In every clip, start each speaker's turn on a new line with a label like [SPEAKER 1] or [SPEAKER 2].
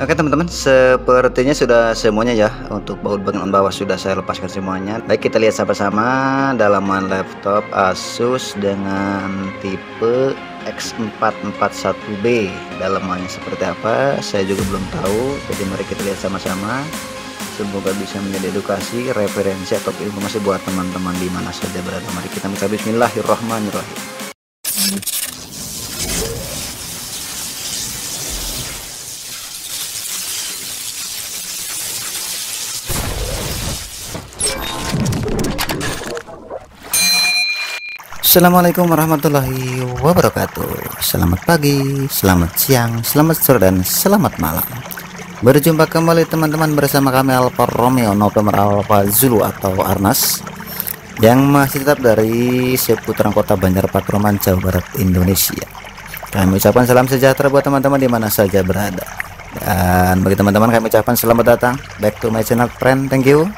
[SPEAKER 1] Oke teman-teman, sepertinya sudah semuanya ya untuk baut bagian bawah sudah saya lepaskan semuanya. Baik kita lihat sama-sama dalaman laptop Asus dengan tipe X441B. Dalamannya seperti apa? Saya juga belum tahu. Jadi mari kita lihat sama-sama. Semoga bisa menjadi edukasi, referensi atau informasi buat teman-teman di mana saja berada. Mari kita mulai Bismillahirrahmanirrahim. Assalamualaikum warahmatullahi wabarakatuh. Selamat pagi, selamat siang, selamat sore, dan selamat malam. Berjumpa kembali teman-teman bersama kami Alfa Romeo November Alfa Zulu atau Arnas Yang masih tetap dari seputaran kota Banjar Patroman, Jawa Barat, Indonesia. Kami ucapkan salam sejahtera buat teman-teman di mana saja berada. Dan bagi teman-teman kami ucapkan selamat datang Back to my channel friend, thank you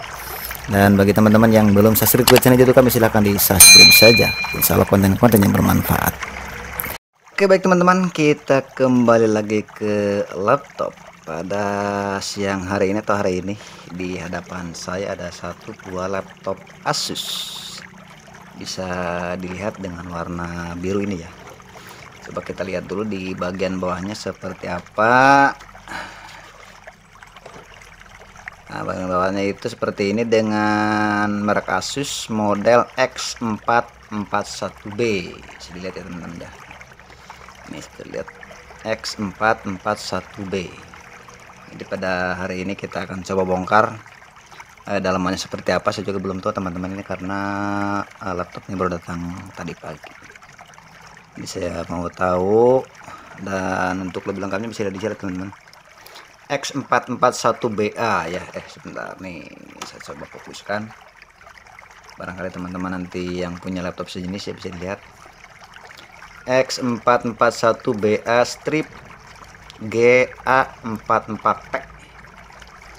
[SPEAKER 1] dan bagi teman-teman yang belum subscribe ke channel YouTube kami silahkan di subscribe saja. Insya Allah konten-konten yang bermanfaat. Oke baik teman-teman kita kembali lagi ke laptop. Pada siang hari ini atau hari ini di hadapan saya ada satu buah laptop Asus. Bisa dilihat dengan warna biru ini ya. Coba kita lihat dulu di bagian bawahnya seperti apa Nah, bawahnya itu seperti ini dengan merek Asus model X441B. Bisa dilihat ya teman-teman ya. Ini bisa lihat X441B. Jadi pada hari ini kita akan coba bongkar eh, dalamannya seperti apa. Saya juga belum tahu teman-teman ini karena eh, laptopnya baru datang tadi pagi. Jadi saya mau tahu dan untuk lebih lengkapnya bisa dilihat teman-teman. X441BA ya eh sebentar. Nih saya coba fokuskan. Barangkali teman-teman nanti yang punya laptop sejenis ya bisa dilihat. X441BA strip GA44P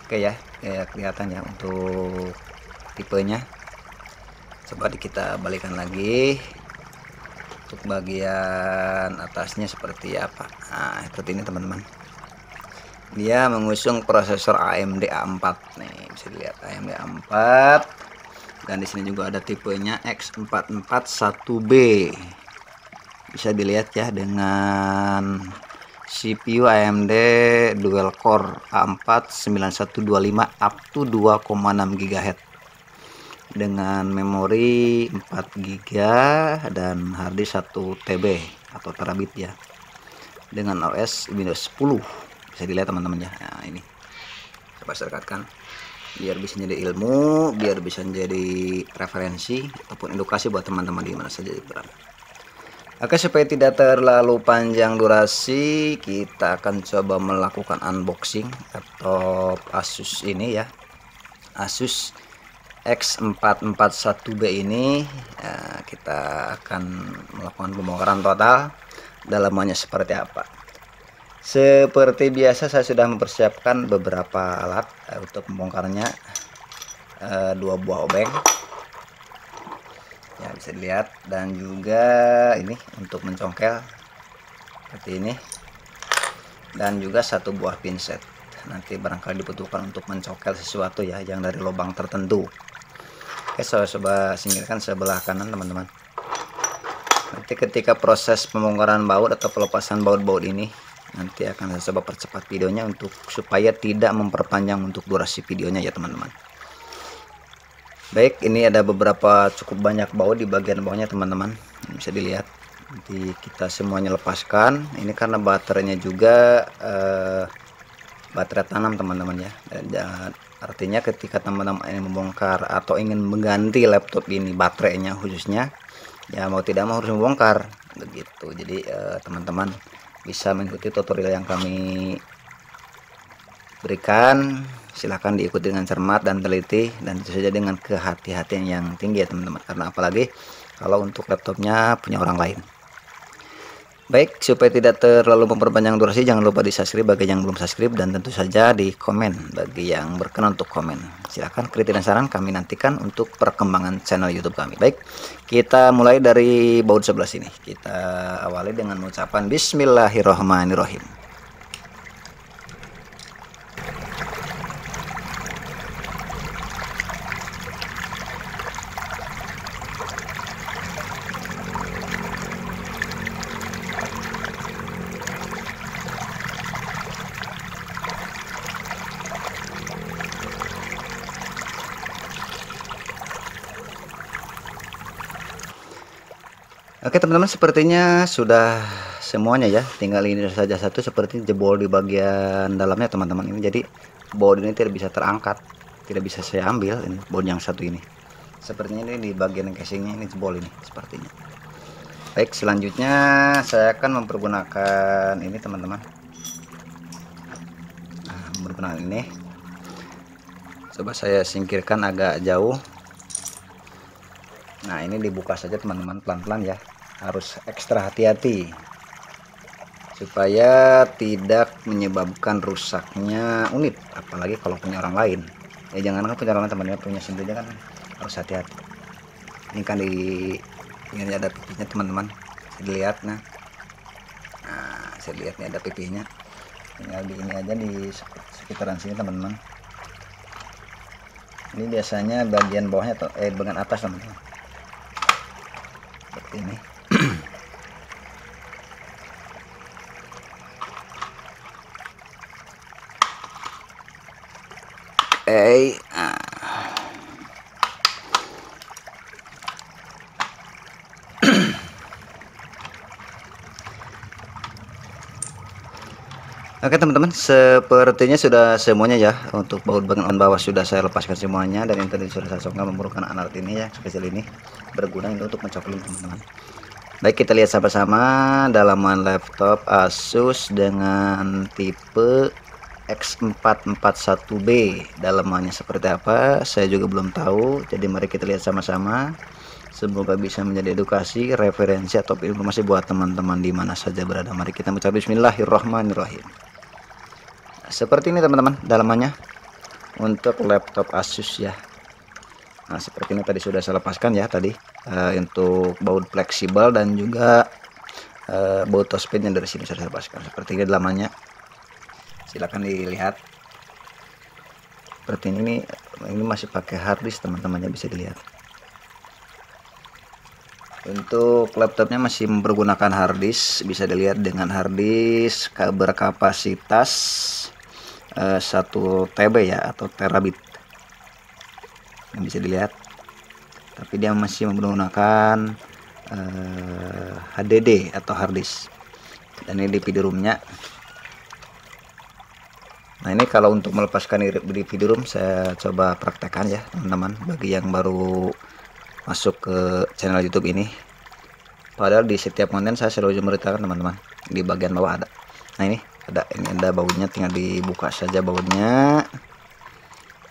[SPEAKER 1] oke ya ya kelihatan ya untuk tipenya. Coba kita balikan lagi. Untuk bagian atasnya seperti apa? Nah seperti ini teman-teman dia mengusung prosesor AMD A4 nih bisa dilihat AMD A4 dan di sini juga ada tipenya X441B bisa dilihat ya dengan CPU AMD dual core A4 9125 up to 2,6 GHz dengan memori 4 GB dan harddisk 1 TB atau terabit ya. Dengan OS Windows 10 bisa dilihat teman-teman ya. Nah, ini. Coba saya dekatkan biar bisa jadi ilmu biar bisa menjadi referensi ataupun edukasi buat teman-teman di mana saja berada Oke supaya tidak terlalu panjang durasi kita akan coba melakukan unboxing atau Asus ini ya. Asus X441B ini ya, kita akan melakukan pembongkaran total. Dalamannya seperti apa seperti biasa saya sudah mempersiapkan beberapa alat uh, untuk membongkarnya. Uh, dua buah obeng. Ya bisa dilihat. Dan juga ini untuk mencongkel. Seperti ini. Dan juga satu buah pinset. Nanti barangkali dibutuhkan untuk mencongkel sesuatu ya yang dari lubang tertentu. Oke saya coba singkirkan sebelah kanan teman-teman. Nanti ketika proses pembongkaran baut atau pelepasan baut-baut ini nanti akan saya coba percepat videonya untuk supaya tidak memperpanjang untuk durasi videonya ya teman-teman. Baik ini ada beberapa cukup banyak baut di bagian bawahnya teman-teman. Bisa dilihat. Nanti kita semuanya lepaskan. Ini karena baterainya juga eh, baterai tanam teman-teman ya. Dan, artinya ketika teman-teman ingin membongkar atau ingin mengganti laptop ini baterainya khususnya ya mau tidak mau harus membongkar. Begitu. Jadi eh, teman-teman eh, bisa mengikuti tutorial yang kami berikan. Silahkan diikuti dengan cermat dan teliti dan tentu saja dengan kehati-hatian yang tinggi ya teman-teman. Karena apalagi kalau untuk laptopnya punya orang lain Baik, supaya tidak terlalu memperpanjang durasi, jangan lupa di subscribe bagi yang belum subscribe dan tentu saja di komen bagi yang berkenan untuk komen. Silahkan kritik dan saran kami nantikan untuk perkembangan channel YouTube kami. Baik, kita mulai dari baut sebelah sini. Kita awali dengan ucapan Bismillahirrohmanirrohim. Oke teman-teman sepertinya sudah semuanya ya. Tinggal ini saja satu seperti jebol di bagian dalamnya teman-teman. Ini jadi baut ini tidak bisa terangkat tidak bisa saya ambil ini baut yang satu ini. Sepertinya ini di bagian casingnya ini jebol ini sepertinya. Baik selanjutnya saya akan mempergunakan ini teman-teman. Nah, mempergunakan ini. Coba saya singkirkan agak jauh. Nah ini dibuka saja teman-teman pelan-pelan ya harus ekstra hati-hati supaya tidak menyebabkan rusaknya unit apalagi kalau punya orang lain. Ya jangan kan punya orang temannya punya sendiri kan harus hati-hati. Ini kan di ini ada pipinya teman-teman. Lihat nah. Nah saya lihat nih ada pipinya. Tinggal di ini aja di sekitaran sini teman-teman. Ini biasanya bagian bawahnya atau eh bagian atas teman-teman. Seperti ini eh ah. Oke teman-teman, sepertinya sudah semuanya ya untuk baut bagian bawah sudah saya lepaskan semuanya dan yang tadi sudah saya songkan memerlukan alat ini ya spesial ini berguna ini untuk mencoklin teman-teman. Baik kita lihat sama-sama dalaman laptop Asus dengan tipe X441B dalamannya seperti apa saya juga belum tahu. Jadi mari kita lihat sama-sama. Semoga bisa menjadi edukasi referensi atau informasi buat teman-teman di mana saja berada. Mari kita mengucap bismillahirrahmanirrahim. Seperti ini teman-teman dalamannya. Untuk laptop Asus ya. Nah seperti ini tadi sudah saya lepaskan ya tadi. Uh, untuk baut fleksibel dan juga uh, baut touchpadnya dari sini sudah saya lepaskan. Seperti ini dalamannya silahkan dilihat. Seperti ini ini masih pakai harddisk teman-temannya bisa dilihat. Untuk laptopnya masih menggunakan harddisk bisa dilihat dengan harddisk berkapasitas 1 eh, TB ya atau terabit. Yang bisa dilihat. Tapi dia masih menggunakan uh, HDD atau harddisk dan ini di video roomnya nah ini kalau untuk melepaskan room saya coba praktekkan ya teman-teman. Bagi yang baru masuk ke channel YouTube ini. Padahal di setiap konten saya selalu memberitakan teman-teman. Di bagian bawah ada. Nah ini ada ini ada baunya tinggal dibuka saja baunya.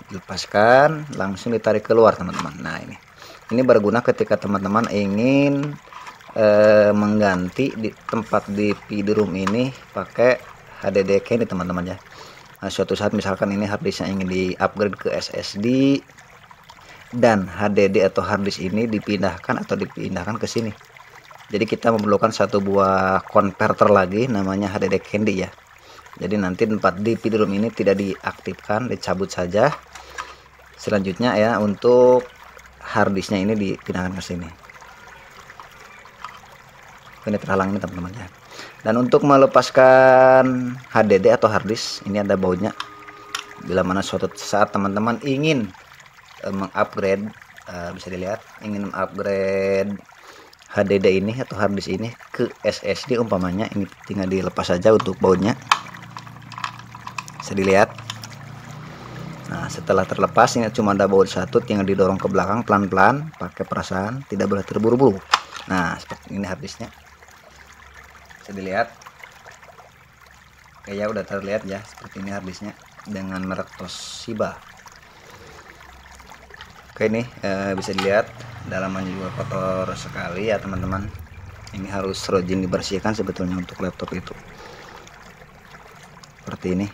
[SPEAKER 1] Dilepaskan langsung ditarik keluar teman-teman. Nah ini. Ini berguna ketika teman-teman ingin eh, mengganti di tempat di PD room ini pakai HDD ini teman-teman ya nah, suatu saat misalkan ini harddisknya ingin di upgrade ke SSD dan HDD atau harddisk ini dipindahkan atau dipindahkan ke sini. Jadi kita memerlukan satu buah converter lagi namanya HDD Candy ya. Jadi nanti tempat di room ini tidak diaktifkan dicabut saja. Selanjutnya ya untuk harddisknya ini dipindahkan ke sini. Ini terhalang ini teman-teman ya dan untuk melepaskan HDD atau harddisk ini ada bautnya bila mana suatu saat teman-teman ingin uh, mengupgrade uh, bisa dilihat ingin mengupgrade HDD ini atau harddisk ini ke SSD umpamanya ini tinggal dilepas saja untuk bautnya bisa dilihat. Nah setelah terlepas ini cuma ada baut satu tinggal didorong ke belakang pelan-pelan pakai perasaan tidak boleh terburu-buru. Nah seperti ini harddisknya bisa dilihat. Kayak udah terlihat ya seperti ini harddisknya dengan merek Toshiba. Oke ini eh, bisa dilihat. Dalamannya juga kotor sekali ya teman-teman. Ini harus rajin dibersihkan sebetulnya untuk laptop itu. Seperti ini.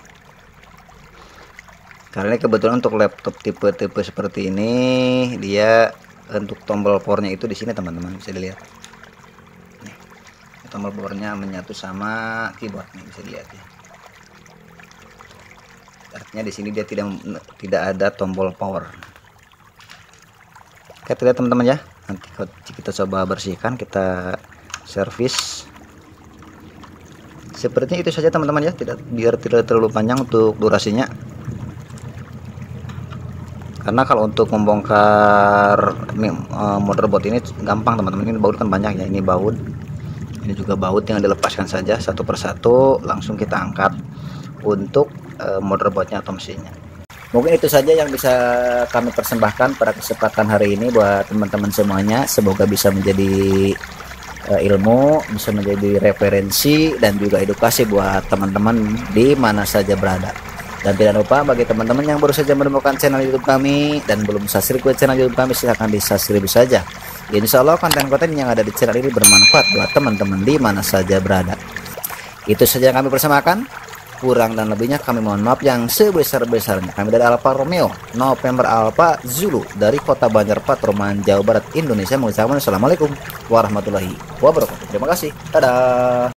[SPEAKER 1] Karena kebetulan untuk laptop tipe-tipe seperti ini dia untuk tombol powernya itu di sini teman-teman. Bisa dilihat tombol powernya menyatu sama keyboard nih bisa dilihat ya. Artinya di sini dia tidak tidak ada tombol power. Kita lihat teman-teman ya. Nanti kita coba bersihkan kita servis. Sepertinya itu saja teman-teman ya. Tidak biar tidak terlalu panjang untuk durasinya. Karena kalau untuk membongkar uh, motorboard ini gampang teman-teman. Ini baut kan banyak ya. Ini baut ini juga baut yang dilepaskan saja satu persatu. Langsung kita angkat untuk uh, motorboardnya atau mesinnya. Mungkin itu saja yang bisa kami persembahkan pada kesempatan hari ini buat teman-teman semuanya. Semoga bisa menjadi uh, ilmu bisa menjadi referensi dan juga edukasi buat teman-teman di mana saja berada. Dan tidak lupa bagi teman-teman yang baru saja menemukan channel YouTube kami dan belum subscribe ke channel YouTube kami silahkan di subscribe saja. Insya Allah konten-konten yang ada di channel ini bermanfaat buat teman-teman di mana saja berada. Itu saja yang kami persemakan. Kurang dan lebihnya kami mohon maaf yang sebesar-besarnya. Kami dari Alfa Romeo, November Alpha Zulu dari Kota Banjar Patroman, Jawa Barat, Indonesia mengucapkan Assalamualaikum warahmatullahi wabarakatuh. Terima kasih. Dadah.